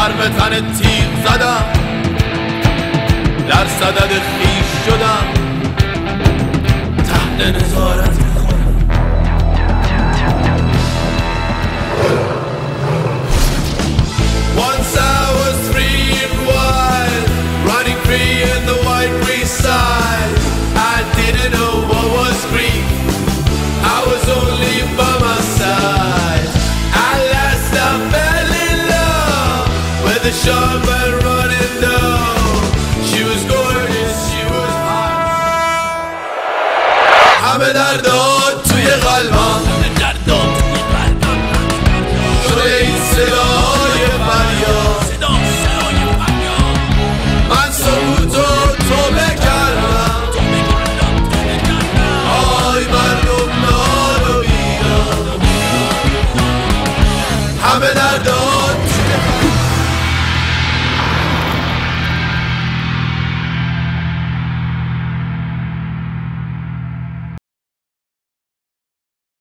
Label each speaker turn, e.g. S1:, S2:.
S1: سر به تن تیغ زدم. در صدد خیلی the shore but running. She was gorgeous, she was hot.